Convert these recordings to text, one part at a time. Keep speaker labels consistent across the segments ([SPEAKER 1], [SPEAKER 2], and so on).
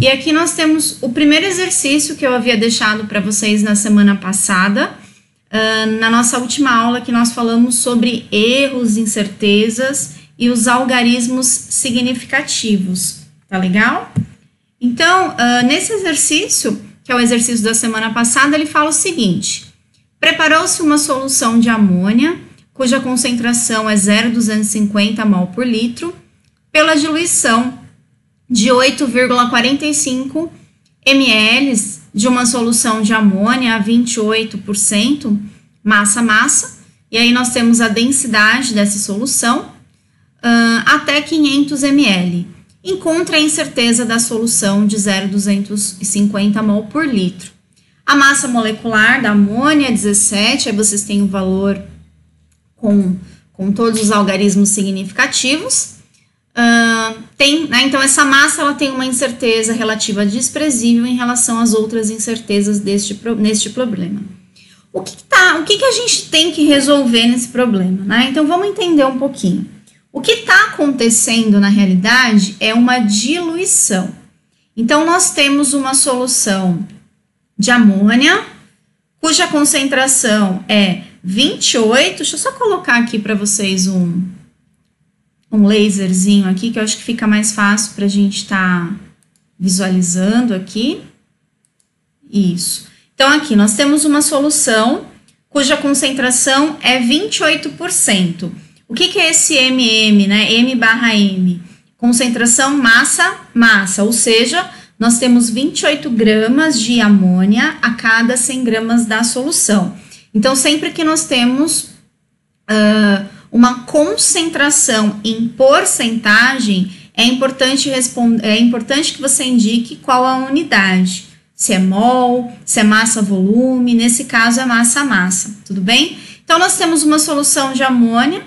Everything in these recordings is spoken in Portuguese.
[SPEAKER 1] E aqui nós temos o primeiro exercício que eu havia deixado para vocês na semana passada, uh, na nossa última aula que nós falamos sobre erros, incertezas e os algarismos significativos. Tá legal? Então, uh, nesse exercício, que é o exercício da semana passada, ele fala o seguinte: preparou-se uma solução de amônia, cuja concentração é 0,250 mol por litro, pela diluição de 8,45 ml de uma solução de amônia a 28% massa-massa, e aí nós temos a densidade dessa solução uh, até 500 ml. Encontre a incerteza da solução de 0,250 mol por litro. A massa molecular da amônia é 17, aí vocês têm o valor com, com todos os algarismos significativos. Tem, né, então, essa massa ela tem uma incerteza relativa desprezível em relação às outras incertezas deste, neste problema. O que, que tá, o que, que a gente tem que resolver nesse problema? Né? Então, vamos entender um pouquinho. O que está acontecendo na realidade é uma diluição. Então, nós temos uma solução de amônia, cuja concentração é 28. Deixa eu só colocar aqui para vocês um, um laserzinho aqui, que eu acho que fica mais fácil para a gente estar tá visualizando aqui. Isso. Então, aqui nós temos uma solução cuja concentração é 28%. O que, que é esse MM, né? M barra M? Concentração massa, massa, ou seja, nós temos 28 gramas de amônia a cada 100 gramas da solução. Então, sempre que nós temos uh, uma concentração em porcentagem, é importante, responder, é importante que você indique qual a unidade. Se é mol, se é massa-volume, nesse caso é massa-massa, tudo bem? Então, nós temos uma solução de amônia,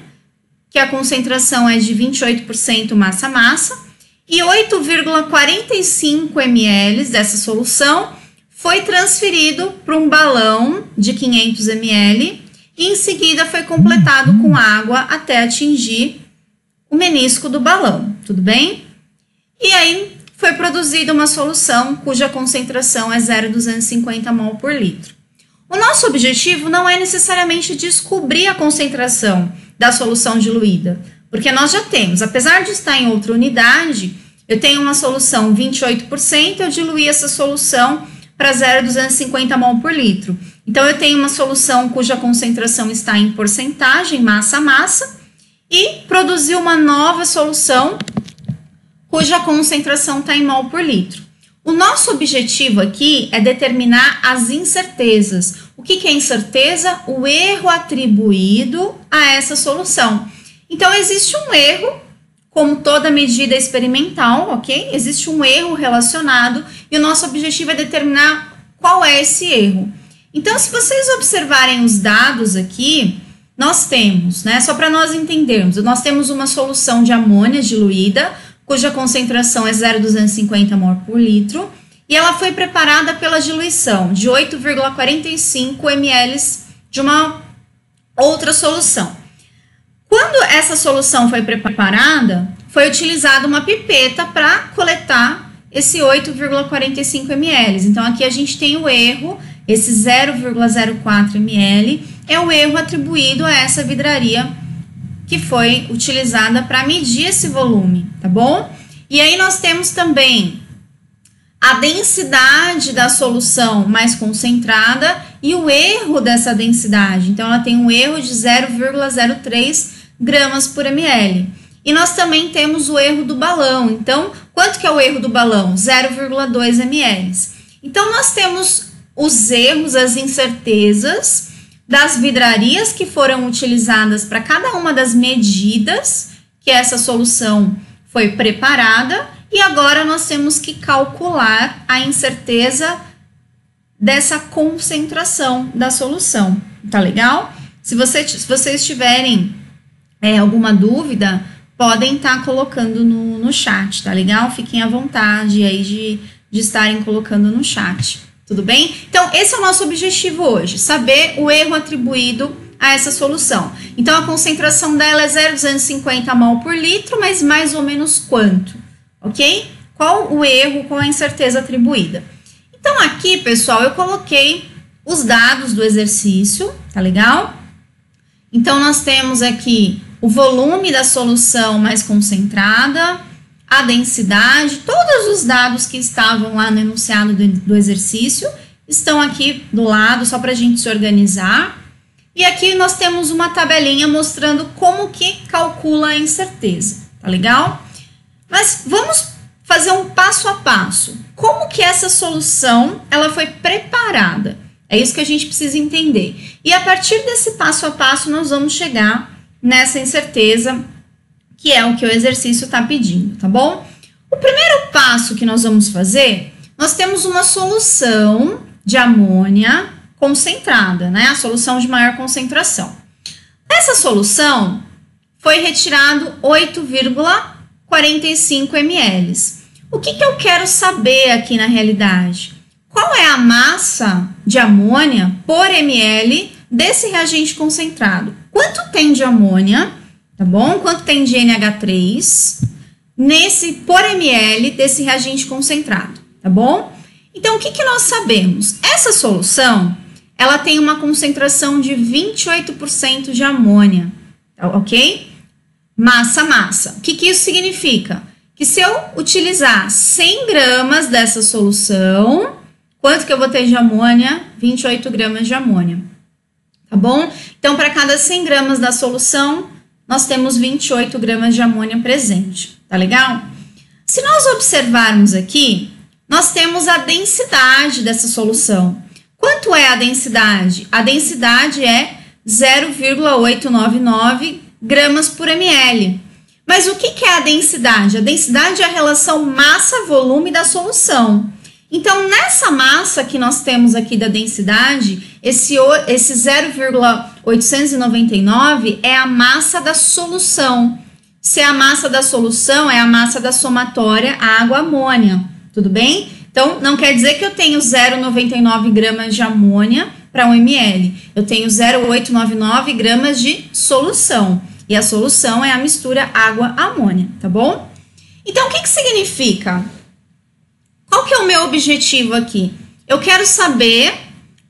[SPEAKER 1] que a concentração é de 28% massa-massa, e 8,45 ml dessa solução foi transferido para um balão de 500 ml em seguida foi completado com água até atingir o menisco do balão, tudo bem? E aí foi produzida uma solução cuja concentração é 0,250 mol por litro. O nosso objetivo não é necessariamente descobrir a concentração da solução diluída, porque nós já temos, apesar de estar em outra unidade, eu tenho uma solução 28%, eu diluí essa solução para 0,250 mol por litro. Então, eu tenho uma solução cuja concentração está em porcentagem, massa massa, e produzi uma nova solução cuja concentração está em mol por litro. O nosso objetivo aqui é determinar as incertezas. O que, que é incerteza? O erro atribuído a essa solução. Então, existe um erro, como toda medida experimental, ok? Existe um erro relacionado e o nosso objetivo é determinar qual é esse erro. Então, se vocês observarem os dados aqui, nós temos, né, só para nós entendermos, nós temos uma solução de amônia diluída, cuja concentração é 0,250 mol por litro, e ela foi preparada pela diluição de 8,45 ml de uma outra solução. Quando essa solução foi preparada, foi utilizada uma pipeta para coletar esse 8,45 ml. Então, aqui a gente tem o erro esse 0,04 ml é o erro atribuído a essa vidraria que foi utilizada para medir esse volume, tá bom? E aí nós temos também a densidade da solução mais concentrada e o erro dessa densidade. Então, ela tem um erro de 0,03 gramas por ml. E nós também temos o erro do balão. Então, quanto que é o erro do balão? 0,2 ml. Então, nós temos os erros, as incertezas das vidrarias que foram utilizadas para cada uma das medidas que essa solução foi preparada e agora nós temos que calcular a incerteza dessa concentração da solução. Tá legal? Se, você, se vocês tiverem é, alguma dúvida, podem estar tá colocando no, no chat, tá legal? Fiquem à vontade aí de, de estarem colocando no chat. Tudo bem? Então, esse é o nosso objetivo hoje, saber o erro atribuído a essa solução. Então, a concentração dela é 0,250 mol por litro, mas mais ou menos quanto? Ok? qual o erro, qual a incerteza atribuída. Então, aqui, pessoal, eu coloquei os dados do exercício, tá legal? Então, nós temos aqui o volume da solução mais concentrada, a densidade, todos os dados que estavam lá no enunciado do, do exercício estão aqui do lado, só para a gente se organizar. E aqui nós temos uma tabelinha mostrando como que calcula a incerteza, tá legal? Mas vamos fazer um passo a passo. Como que essa solução ela foi preparada? É isso que a gente precisa entender. E a partir desse passo a passo nós vamos chegar nessa incerteza que é o que o exercício está pedindo, tá bom? O primeiro passo que nós vamos fazer, nós temos uma solução de amônia concentrada, né? A solução de maior concentração. Nessa solução foi retirado 8,45 ml. O que, que eu quero saber aqui na realidade? Qual é a massa de amônia por ml desse reagente concentrado? Quanto tem de amônia tá bom? Quanto tem de NH3 nesse por ml desse reagente concentrado, tá bom? Então, o que, que nós sabemos? Essa solução, ela tem uma concentração de 28% de amônia, tá, ok? Massa, massa. O que, que isso significa? Que se eu utilizar 100 gramas dessa solução, quanto que eu vou ter de amônia? 28 gramas de amônia, tá bom? Então, para cada 100 gramas da solução, nós temos 28 gramas de amônia presente, tá legal? Se nós observarmos aqui, nós temos a densidade dessa solução. Quanto é a densidade? A densidade é 0,899 gramas por ml. Mas o que é a densidade? A densidade é a relação massa-volume da solução. Então, nessa massa que nós temos aqui da densidade, esse, esse 0,899 é a massa da solução. Se é a massa da solução, é a massa da somatória água-amônia, tudo bem? Então, não quer dizer que eu tenho 0,99 gramas de amônia para 1 ml. Eu tenho 0,899 gramas de solução. E a solução é a mistura água-amônia, tá bom? Então, o que, que significa? Qual que é o meu objetivo aqui? Eu quero saber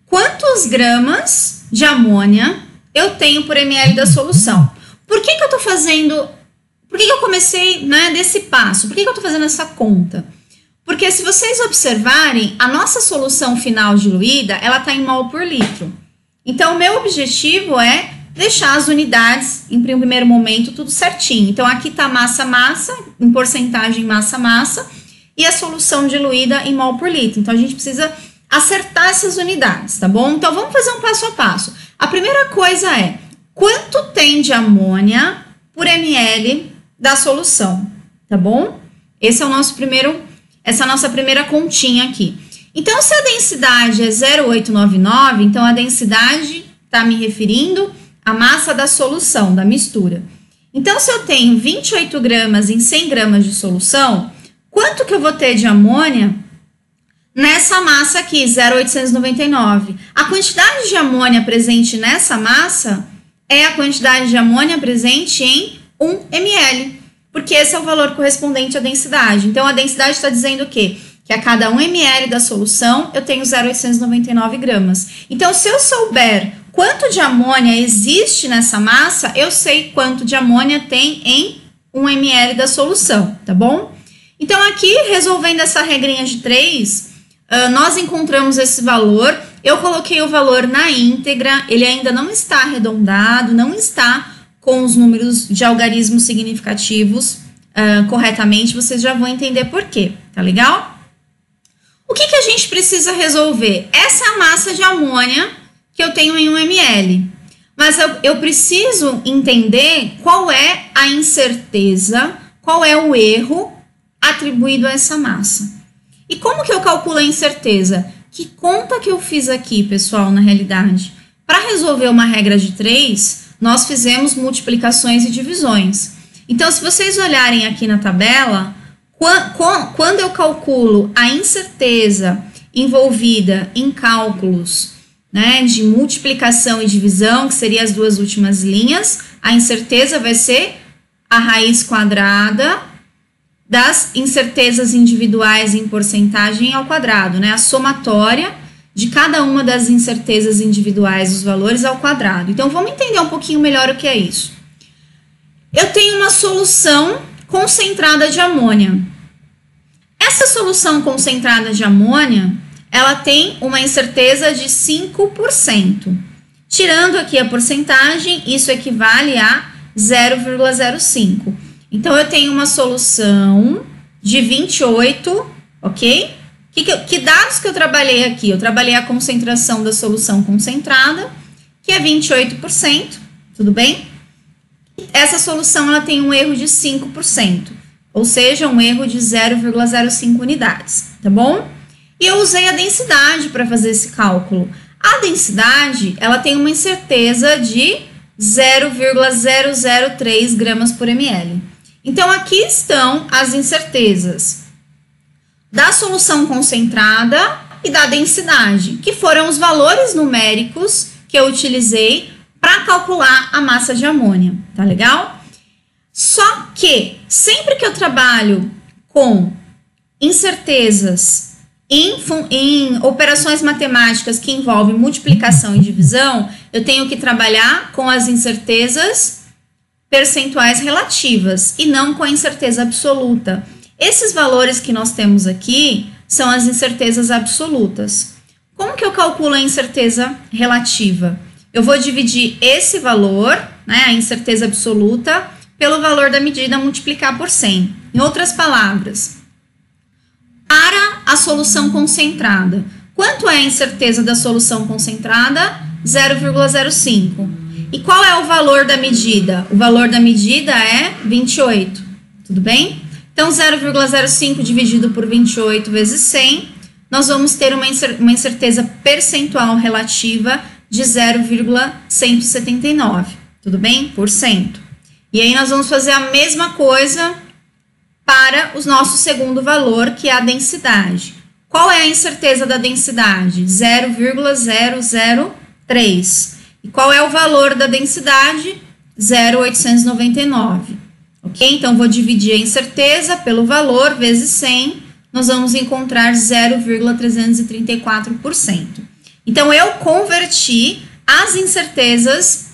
[SPEAKER 1] quantos gramas de amônia eu tenho por ml da solução. Por que, que eu estou fazendo... Por que, que eu comecei né, desse passo? Por que, que eu estou fazendo essa conta? Porque se vocês observarem, a nossa solução final diluída, ela está em mol por litro. Então, o meu objetivo é deixar as unidades, em primeiro momento, tudo certinho. Então, aqui está massa-massa, em porcentagem massa-massa, e a solução diluída em mol por litro. Então, a gente precisa acertar essas unidades, tá bom? Então, vamos fazer um passo a passo. A primeira coisa é, quanto tem de amônia por ml da solução, tá bom? Esse é o nosso primeiro, essa é a nossa primeira continha aqui. Então, se a densidade é 0,899, então a densidade está me referindo à massa da solução, da mistura. Então, se eu tenho 28 gramas em 100 gramas de solução, Quanto que eu vou ter de amônia nessa massa aqui, 0,899? A quantidade de amônia presente nessa massa é a quantidade de amônia presente em 1 ml, porque esse é o valor correspondente à densidade. Então, a densidade está dizendo o quê? Que a cada 1 ml da solução, eu tenho 0,899 gramas. Então, se eu souber quanto de amônia existe nessa massa, eu sei quanto de amônia tem em 1 ml da solução, tá bom? Então, aqui, resolvendo essa regrinha de 3, uh, nós encontramos esse valor. Eu coloquei o valor na íntegra, ele ainda não está arredondado, não está com os números de algarismos significativos uh, corretamente, vocês já vão entender por quê, tá legal? O que, que a gente precisa resolver? Essa é massa de amônia que eu tenho em 1 ml. Mas eu, eu preciso entender qual é a incerteza, qual é o erro atribuído a essa massa. E como que eu calculo a incerteza? Que conta que eu fiz aqui, pessoal, na realidade? Para resolver uma regra de três, nós fizemos multiplicações e divisões. Então, se vocês olharem aqui na tabela, quando eu calculo a incerteza envolvida em cálculos né, de multiplicação e divisão, que seriam as duas últimas linhas, a incerteza vai ser a raiz quadrada das incertezas individuais em porcentagem ao quadrado, né? A somatória de cada uma das incertezas individuais dos valores ao quadrado. Então, vamos entender um pouquinho melhor o que é isso. Eu tenho uma solução concentrada de amônia. Essa solução concentrada de amônia, ela tem uma incerteza de 5%. Tirando aqui a porcentagem, isso equivale a 0,05. Então, eu tenho uma solução de 28, ok? Que, que, que, dados que eu trabalhei aqui? Eu trabalhei a concentração da solução concentrada, que é 28%, tudo bem? Essa solução ela tem um erro de 5%, ou seja, um erro de 0,05 unidades, tá bom? E eu usei a densidade para fazer esse cálculo. A densidade, ela tem uma incerteza de 0,003 gramas por ml. Então, aqui estão as incertezas da solução concentrada e da densidade, que foram os valores numéricos que eu utilizei para calcular a massa de amônia, tá legal? Só que sempre que eu trabalho com incertezas em, em, operações matemáticas que envolvem multiplicação e divisão, eu tenho que trabalhar com as incertezas percentuais relativas e não com a incerteza absoluta. Esses valores que nós temos aqui são as incertezas absolutas. Como que eu calculo a incerteza relativa? Eu vou dividir esse valor, né, a incerteza absoluta, pelo valor da medida multiplicar por 100. Em outras palavras, para a solução concentrada, quanto é a incerteza da solução concentrada? 0,05. E qual é o valor da medida? O valor da medida é 28, tudo bem? Então, 0,05 dividido por 28 vezes 100, nós vamos ter uma incerteza percentual relativa de 0,179, tudo bem? Por cento. E aí, nós vamos fazer a mesma coisa para o nosso segundo valor, que é a densidade. Qual é a incerteza da densidade? 0,003. E qual é o valor da densidade? 0,899. Ok? Então, vou dividir a incerteza pelo valor vezes 100, nós vamos encontrar 0,334%. Então, eu converti as incertezas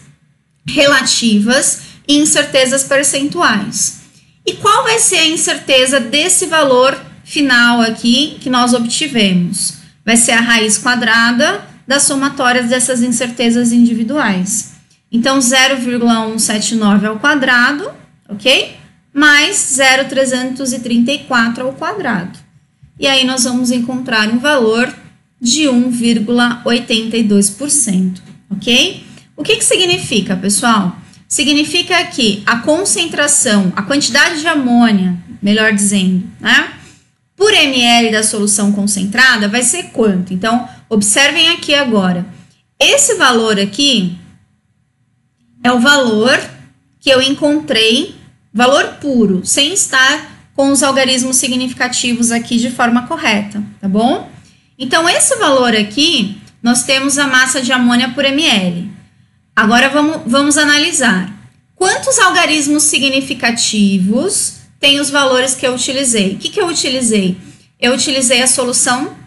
[SPEAKER 1] relativas em incertezas percentuais. E qual vai ser a incerteza desse valor final aqui que nós obtivemos? Vai ser a raiz quadrada das somatórias dessas incertezas individuais. Então, 0,179 ao quadrado, ok? Mais 0,334 ao quadrado. E aí, nós vamos encontrar um valor de 1,82%, ok? O que, que significa, pessoal? Significa que a concentração, a quantidade de amônia, melhor dizendo, né? Por ml da solução concentrada vai ser quanto? Então, Observem aqui agora. Esse valor aqui é o valor que eu encontrei, valor puro, sem estar com os algarismos significativos aqui de forma correta, tá bom? Então, esse valor aqui, nós temos a massa de amônia por ml. Agora, vamos, vamos analisar. Quantos algarismos significativos tem os valores que eu utilizei? O que, que eu utilizei? Eu utilizei a solução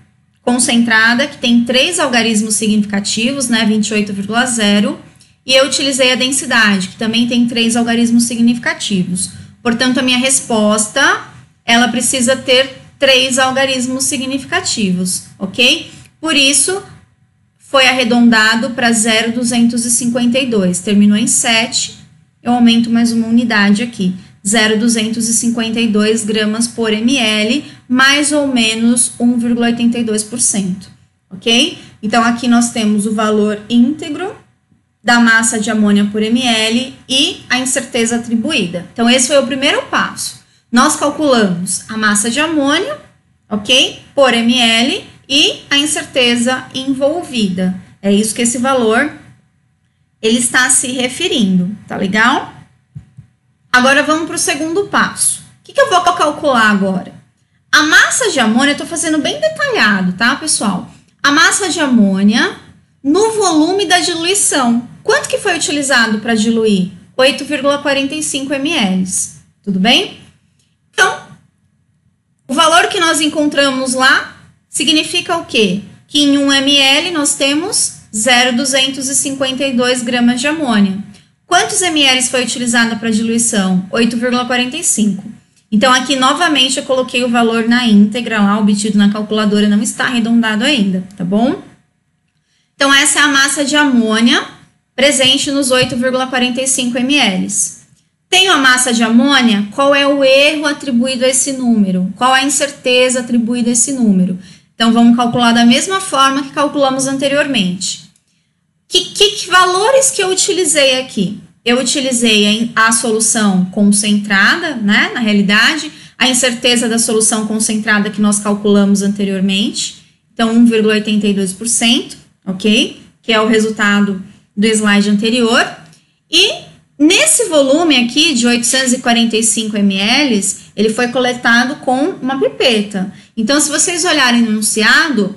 [SPEAKER 1] concentrada, que tem três algarismos significativos, né, 28,0, e eu utilizei a densidade, que também tem três algarismos significativos. Portanto, a minha resposta, ela precisa ter três algarismos significativos, ok? Por isso, foi arredondado para 0,252. Terminou em 7, eu aumento mais uma unidade aqui. 0,252 gramas por ml, mais ou menos 1,82%, ok? Então, aqui nós temos o valor íntegro da massa de amônia por ml e a incerteza atribuída. Então, esse foi o primeiro passo. Nós calculamos a massa de amônia, ok? Por ml e a incerteza envolvida. É isso que esse valor ele está se referindo, tá legal? Agora vamos para o segundo passo. O que, que eu vou calcular agora? A massa de amônia, eu estou fazendo bem detalhado, tá, pessoal? A massa de amônia no volume da diluição. Quanto que foi utilizado para diluir? 8,45 ml. Tudo bem? Então, O valor que nós encontramos lá significa o quê? Que em 1 ml nós temos 0,252 gramas de amônia. Quantos ml foi utilizada para diluição? 8,45. Então, aqui novamente eu coloquei o valor na íntegra lá, obtido na calculadora, não está arredondado ainda, tá bom? Então, essa é a massa de amônia presente nos 8,45 ml. Tenho a massa de amônia, qual é o erro atribuído a esse número? Qual é a incerteza atribuída a esse número? Então, vamos calcular da mesma forma que calculamos anteriormente. Que, que, que valores que eu utilizei aqui? Eu utilizei a, solução concentrada, né, na realidade, a incerteza da solução concentrada que nós calculamos anteriormente, então 1,82%, ok? Que é o resultado do slide anterior. E nesse volume aqui de 845 ml, ele foi coletado com uma pipeta. Então, se vocês olharem no enunciado,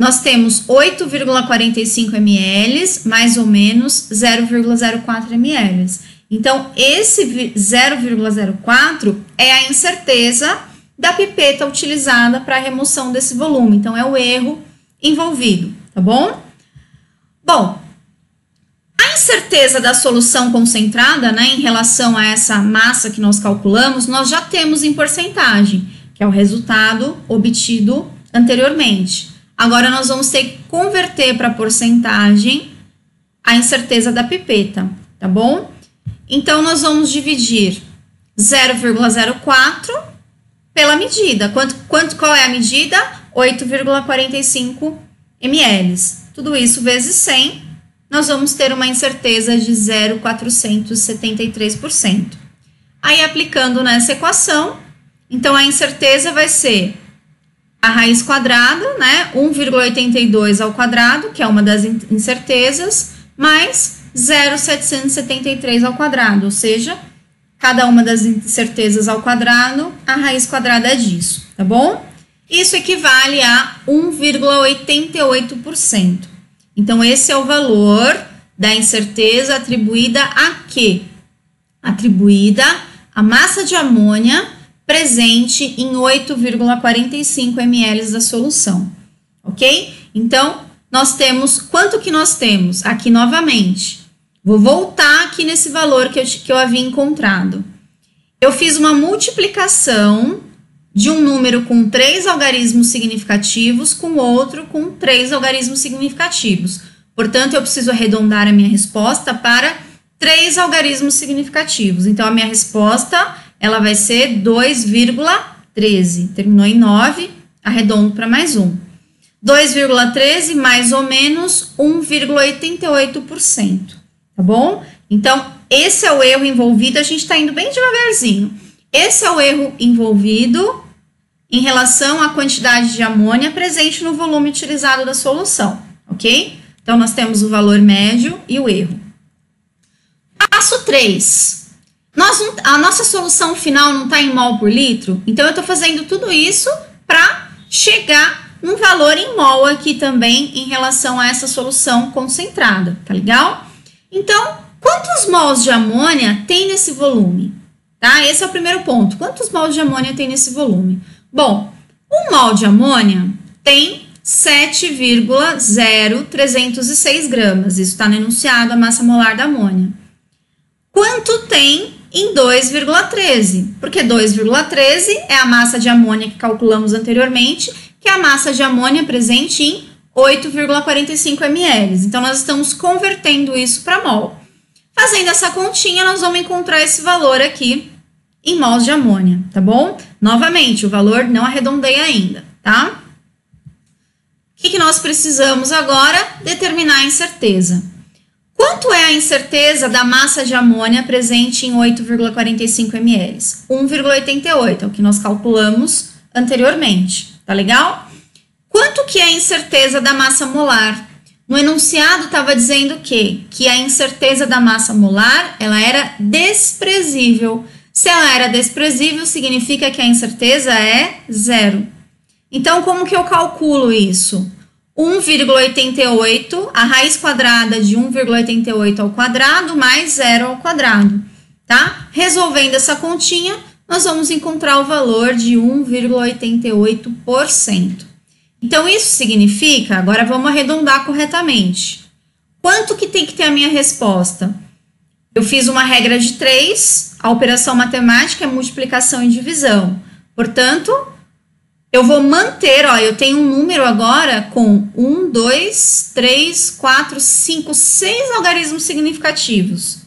[SPEAKER 1] nós temos 8,45 ml, mais ou menos 0,04 ml. Então, esse 0,04 é a incerteza da pipeta utilizada para a remoção desse volume. Então, é o erro envolvido, tá bom? Bom, a incerteza da solução concentrada, né, em relação a essa massa que nós calculamos, nós já temos em porcentagem, que é o resultado obtido anteriormente. Agora nós vamos ter que converter para porcentagem a incerteza da pipeta, tá bom? Então nós vamos dividir 0,04 pela medida. Quanto, quanto, qual é a medida? 8,45 ml. Tudo isso vezes 100, nós vamos ter uma incerteza de 0,473%. Aí aplicando nessa equação, então a incerteza vai ser a raiz quadrada, né? 1,82 ao quadrado, que é uma das incertezas, mais 0,773 ao quadrado, ou seja, cada uma das incertezas ao quadrado, a raiz quadrada é disso, tá bom? Isso equivale a 1,88%. Então, esse é o valor da incerteza atribuída a quê? Atribuída à massa de amônia presente em 8,45 ml da solução, ok? Então, nós temos, quanto que nós temos? Aqui novamente, vou voltar aqui nesse valor que eu, que eu havia encontrado. Eu fiz uma multiplicação de um número com três algarismos significativos com outro com três algarismos significativos. Portanto, eu preciso arredondar a minha resposta para três algarismos significativos. Então, a minha resposta ela vai ser 2,13. Terminou em 9, arredondo para mais um. 2,13 mais ou menos 1,88%. Tá bom? Então, esse é o erro envolvido. A gente está indo bem devagarzinho. Esse é o erro envolvido em relação à quantidade de amônia presente no volume utilizado da solução, ok? Então, nós temos o valor médio e o erro. Passo 3. Nós a nossa solução final não está em mol por litro, então eu estou fazendo tudo isso para chegar num valor em mol aqui também em relação a essa solução concentrada, tá legal? Então, quantos mols de amônia tem nesse volume? Tá? Esse é o primeiro ponto. Quantos mols de amônia tem nesse volume? Bom, um mol de amônia tem 7,0306 gramas. Isso está no enunciado, a massa molar da amônia. Quanto tem em 2,13, porque 2,13 é a massa de amônia que calculamos anteriormente, que é a massa de amônia presente em 8,45 ml. Então, nós estamos convertendo isso para mol. Fazendo essa continha, nós vamos encontrar esse valor aqui em mols de amônia, tá bom? Novamente, o valor não arredondei ainda, tá? O que, que nós precisamos agora? Determinar a incerteza. Quanto é a incerteza da massa de amônia presente em 8,45 ml? 1,88, é o que nós calculamos anteriormente, tá legal? Quanto que é a incerteza da massa molar? No enunciado estava dizendo que que a incerteza da massa molar, ela era desprezível. Se ela era desprezível, significa que a incerteza é zero. Então, como que eu calculo isso? 1,88, a raiz quadrada de 1,88 ao quadrado mais zero ao quadrado, tá? Resolvendo essa continha, nós vamos encontrar o valor de 1,88%. Então, isso significa, agora vamos arredondar corretamente. Quanto que tem que ter a minha resposta? Eu fiz uma regra de 3, a operação matemática é multiplicação e divisão. Portanto, eu vou manter, ó, eu tenho um número agora com 1, 2, 3, 4, 5, 6 algarismos significativos.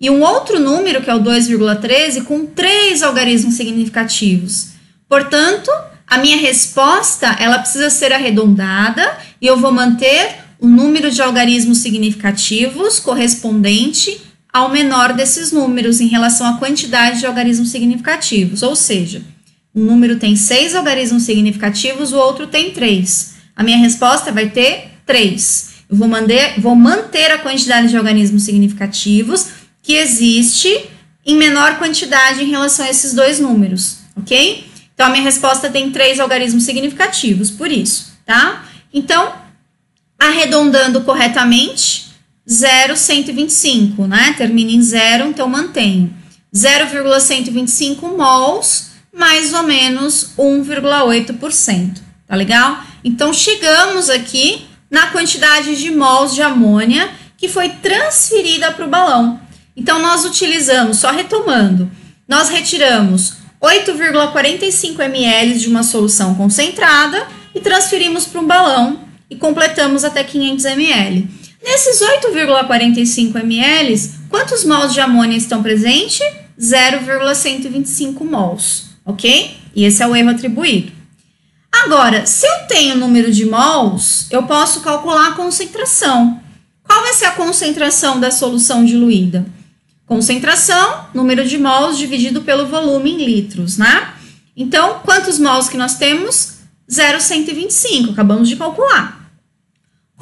[SPEAKER 1] E um outro número, que é o 2,13, com 3 algarismos significativos. Portanto, a minha resposta, ela precisa ser arredondada e eu vou manter o número de algarismos significativos correspondente ao menor desses números em relação à quantidade de algarismos significativos, ou seja, um número tem seis algarismos significativos, o outro tem três. A minha resposta vai ter três. Eu vou, manter, vou manter a quantidade de algarismos significativos que existe em menor quantidade em relação a esses dois números, ok? Então, a minha resposta tem três algarismos significativos, por isso, tá? Então, arredondando corretamente, 0,125, né? Termina em zero, então mantenho. 0,125 mols mais ou menos 1,8%. Tá legal? Então, chegamos aqui na quantidade de mols de amônia que foi transferida para o balão. Então, nós utilizamos, só retomando, nós retiramos 8,45 ml de uma solução concentrada e transferimos para um balão e completamos até 500 ml. Nesses 8,45 ml, quantos mols de amônia estão presentes? 0,125 mols ok? E esse é o erro atribuído. Agora, se eu tenho número de mols, eu posso calcular a concentração. Qual vai ser a concentração da solução diluída? Concentração, número de mols dividido pelo volume em litros, né? Então, quantos mols que nós temos? 0,125, acabamos de calcular.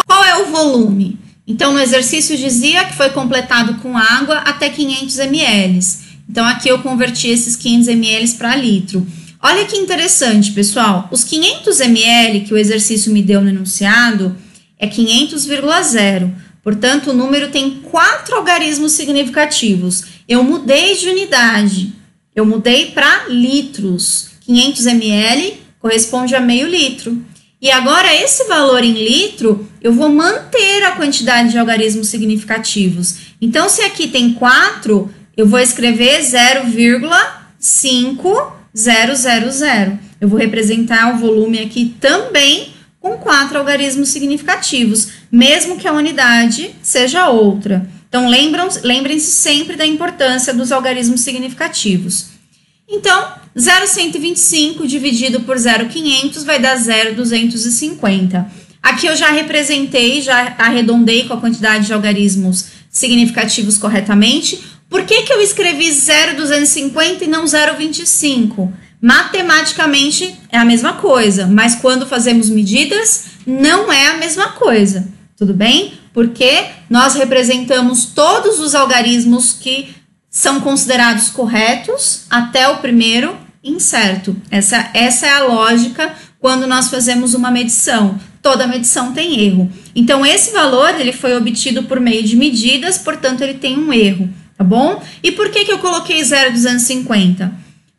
[SPEAKER 1] Qual é o volume? Então, no exercício dizia que foi completado com água até 500 ml. Então, aqui eu converti esses 500 ml para litro. Olha que interessante, pessoal. Os 500 ml que o exercício me deu no enunciado é 500,0. Portanto, o número tem quatro algarismos significativos. Eu mudei de unidade. Eu mudei para litros. 500 ml corresponde a meio litro. E agora, esse valor em litro, eu vou manter a quantidade de algarismos significativos. Então, se aqui tem 4, eu vou escrever 0,5000. Eu vou representar o volume aqui também com quatro algarismos significativos, mesmo que a unidade seja outra. Então, lembrem-se sempre da importância dos algarismos significativos. Então, 0,125 dividido por 0,500 vai dar 0,250. Aqui eu já representei, já arredondei com a quantidade de algarismos significativos corretamente. Por que, que eu escrevi 0,250 e não 0,25? Matematicamente é a mesma coisa, mas quando fazemos medidas, não é a mesma coisa, tudo bem? Porque nós representamos todos os algarismos que são considerados corretos até o primeiro incerto. Essa, essa é a lógica quando nós fazemos uma medição. Toda medição tem erro. Então, esse valor ele foi obtido por meio de medidas, portanto, ele tem um erro tá bom? E por que, que eu coloquei 0,250?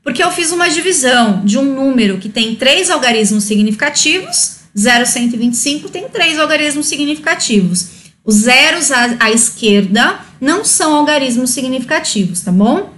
[SPEAKER 1] Porque eu fiz uma divisão de um número que tem três algarismos significativos, 0,125 tem três algarismos significativos. Os zeros à, à esquerda não são algarismos significativos, tá bom?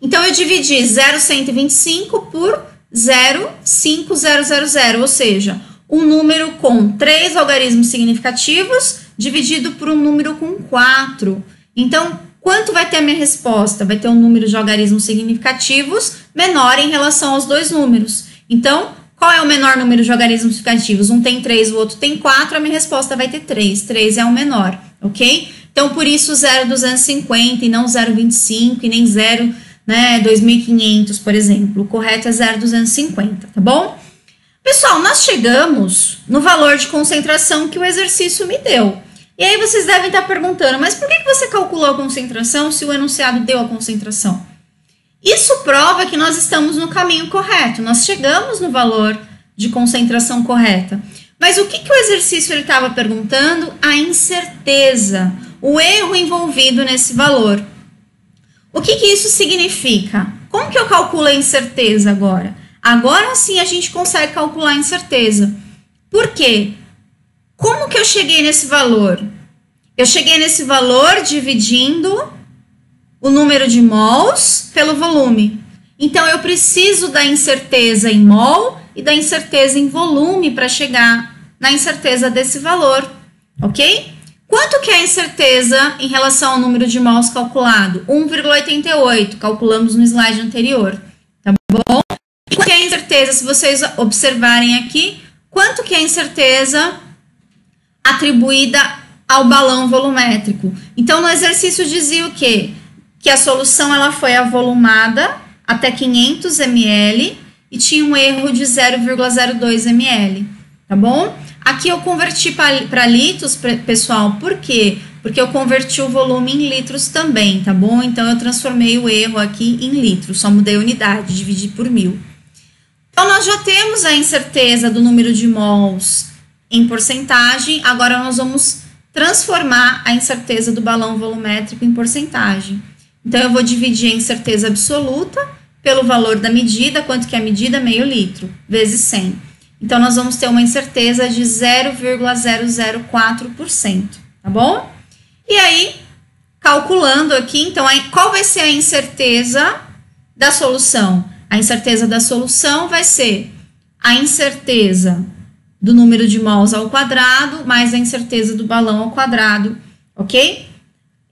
[SPEAKER 1] Então, eu dividi 0,125 por 0,5000, ou seja, um número com três algarismos significativos dividido por um número com quatro. Então, Quanto vai ter a minha resposta? Vai ter um número de algarismos significativos menor em relação aos dois números. Então, qual é o menor número de algarismos significativos? Um tem 3, o outro tem 4, a minha resposta vai ter 3. 3 é o menor, ok? Então, por isso, 0,250 e não 0,25 e nem 0, né, 2.500, por exemplo. O correto é 0,250, tá bom? Pessoal, nós chegamos no valor de concentração que o exercício me deu. E aí vocês devem estar perguntando, mas por que você calculou a concentração se o enunciado deu a concentração? Isso prova que nós estamos no caminho correto, nós chegamos no valor de concentração correta. Mas o que, que o exercício estava perguntando? A incerteza, o erro envolvido nesse valor. O que, que isso significa? como que eu calculo a incerteza agora? Agora sim a gente consegue calcular a incerteza. Por quê? Como que eu cheguei nesse valor? Eu cheguei nesse valor dividindo o número de mols pelo volume. Então eu preciso da incerteza em mol e da incerteza em volume para chegar na incerteza desse valor, ok? Quanto que é a incerteza em relação ao número de mols calculado? 1,88, calculamos no slide anterior, tá bom? E quanto que é a incerteza, se vocês observarem aqui, quanto que é a incerteza atribuída ao balão volumétrico? Então, no exercício dizia o quê? Que a solução ela foi avolumada até 500 ml e tinha um erro de 0,02 ml, tá bom? Aqui eu converti para litros, pessoal, por quê? Porque eu converti o volume em litros também, tá bom? Então, eu transformei o erro aqui em litros, só mudei a unidade, dividi por mil. Então, nós já temos a incerteza do número de mols em porcentagem, agora nós vamos transformar a incerteza do balão volumétrico em porcentagem. Então, eu vou dividir a incerteza absoluta pelo valor da medida, quanto que é a medida? Meio litro, vezes 100. Então, nós vamos ter uma incerteza de 0,004%, tá bom? E aí, calculando aqui, então, qual vai ser a incerteza da solução? A incerteza da solução vai ser a incerteza do número de mols ao quadrado mais a incerteza do balão ao quadrado, ok?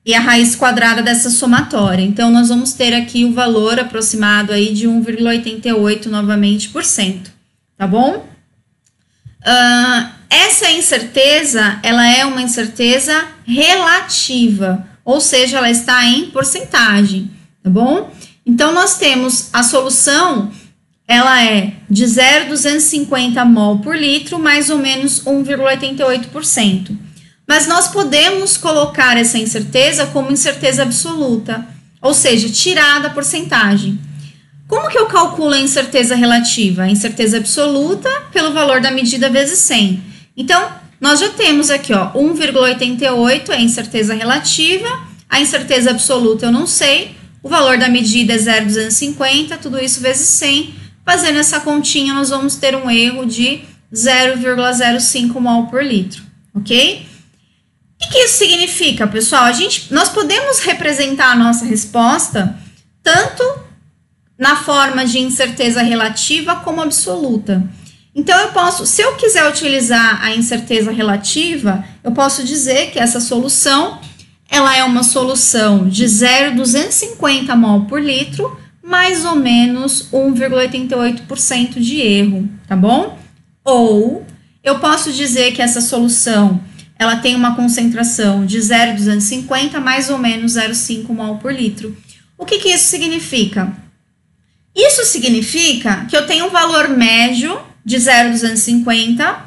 [SPEAKER 1] E a raiz quadrada dessa somatória. Então, nós vamos ter aqui o valor aproximado aí de 1,88 novamente por cento, tá bom? Uh, essa incerteza, ela é uma incerteza relativa, ou seja, ela está em porcentagem, tá bom? Então, nós temos a solução, ela é de 0,250 mol por litro, mais ou menos 1,88%. Mas nós podemos colocar essa incerteza como incerteza absoluta, ou seja, tirar da porcentagem. Como que eu calculo a incerteza relativa? A incerteza absoluta pelo valor da medida vezes 100. Então, nós já temos aqui, ó, 1,88 é a incerteza relativa, a incerteza absoluta eu não sei, o valor da medida é 0,250, tudo isso vezes 100. Fazendo essa continha, nós vamos ter um erro de 0,05 mol por litro, ok? O que isso significa, pessoal? A gente, nós podemos representar a nossa resposta tanto na forma de incerteza relativa como absoluta. Então, eu posso, se eu quiser utilizar a incerteza relativa, eu posso dizer que essa solução, ela é uma solução de 0,250 mol por litro, mais ou menos 1,88% de erro, tá bom? Ou eu posso dizer que essa solução, ela tem uma concentração de 0,250 mais ou menos 0,5 mol por litro. O que, que isso significa? Isso significa que eu tenho um valor médio de 0,250,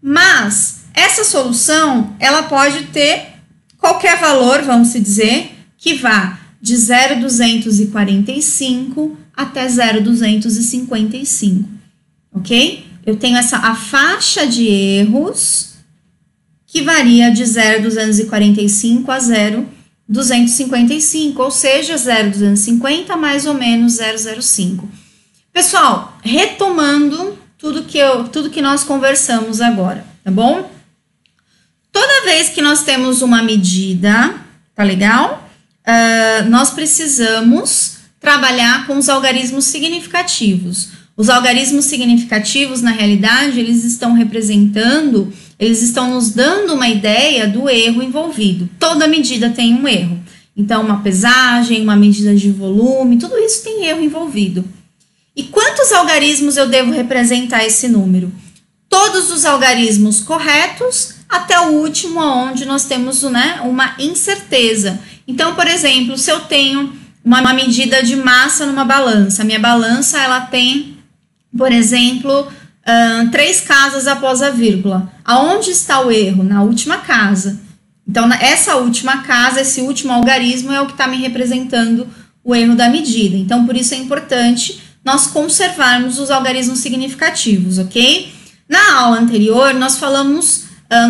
[SPEAKER 1] mas essa solução ela pode ter qualquer valor, vamos dizer, que vá de 0,245 até 0,255, ok? Eu tenho essa a faixa de erros que varia de 0,245 a 0,255. 255, ou seja, 0,250 mais ou menos 0,05. Pessoal, retomando tudo que, eu, tudo que nós conversamos agora, tá bom? Toda vez que nós temos uma medida, tá legal? Uh, nós precisamos trabalhar com os algarismos significativos. Os algarismos significativos, na realidade, eles estão representando eles estão nos dando uma ideia do erro envolvido. Toda medida tem um erro. Então, uma pesagem, uma medida de volume, tudo isso tem erro envolvido. E quantos algarismos eu devo representar esse número? Todos os algarismos corretos até o último, onde nós temos né, uma incerteza. Então, por exemplo, se eu tenho uma, uma medida de massa numa balança, minha balança ela tem, por exemplo, três casas após a vírgula. Aonde está o erro? Na última casa. Então, essa última casa, esse último algarismo é o que está me representando o erro da medida. Então, por isso é importante nós conservarmos os algarismos significativos, ok? Na aula anterior, nós falamos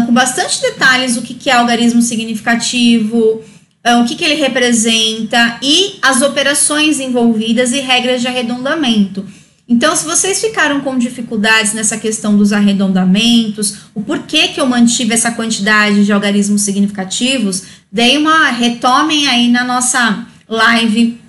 [SPEAKER 1] com bastante detalhes o que, que é algarismo significativo, o que, que ele representa e as operações envolvidas e regras de arredondamento. Então, se vocês ficaram com dificuldades nessa questão dos arredondamentos, o porquê que eu mantive essa quantidade de algarismos significativos, dei uma retomem aí na nossa live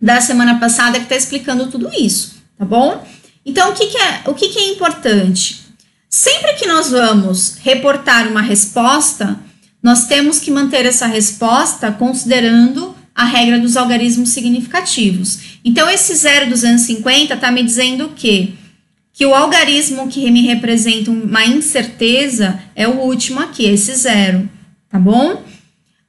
[SPEAKER 1] da semana passada que está explicando tudo isso, tá bom? Então, o que, que é, o que, que é importante? Sempre que nós vamos reportar uma resposta, nós temos que manter essa resposta considerando a regra dos algarismos significativos. Então, esse 0,250 está me dizendo o quê? Que o algarismo que me representa uma incerteza é o último aqui, esse zero, tá bom?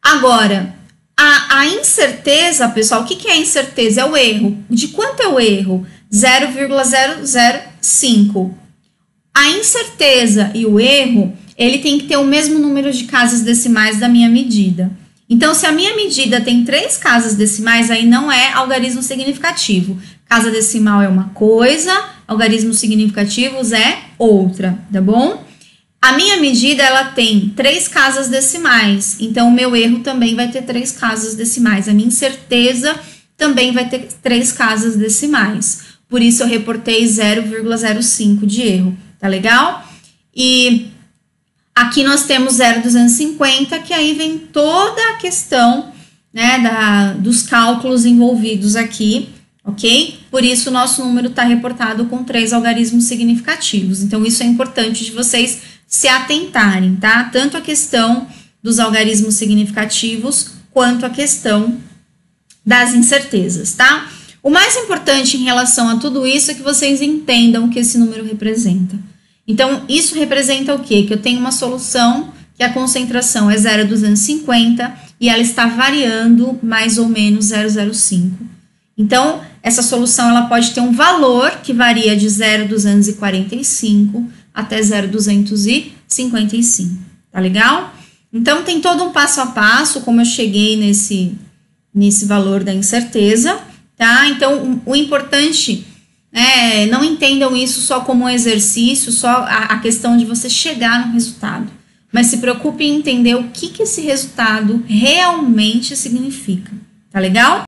[SPEAKER 1] Agora, a, a incerteza, pessoal, o que, que é incerteza? É o erro. De quanto é o erro? 0,005. A incerteza e o erro, ele tem que ter o mesmo número de casas decimais da minha medida. Então, se a minha medida tem três casas decimais, aí não é algarismo significativo. Casa decimal é uma coisa, algarismos significativos é outra, tá bom? A minha medida ela tem três casas decimais, então o meu erro também vai ter três casas decimais. A minha incerteza também vai ter três casas decimais. Por isso eu reportei 0,05 de erro, tá legal? E Aqui nós temos 0,250, que aí vem toda a questão né, da, dos cálculos envolvidos aqui, ok? Por isso o nosso número está reportado com três algarismos significativos. Então, isso é importante de vocês se atentarem, tá? Tanto a questão dos algarismos significativos, quanto a questão das incertezas, tá? O mais importante em relação a tudo isso é que vocês entendam o que esse número representa. Então, isso representa o quê? Que eu tenho uma solução que a concentração é 0,250 e ela está variando mais ou menos 0,05. Então, essa solução ela pode ter um valor que varia de 0,245 até 0,255. Tá legal? Então, tem todo um passo a passo, como eu cheguei nesse, nesse valor da incerteza, tá? Então, o, o importante é, não entendam isso só como um exercício, só a, a questão de você chegar no resultado. Mas se preocupe em entender o que, que esse resultado realmente significa. Tá legal?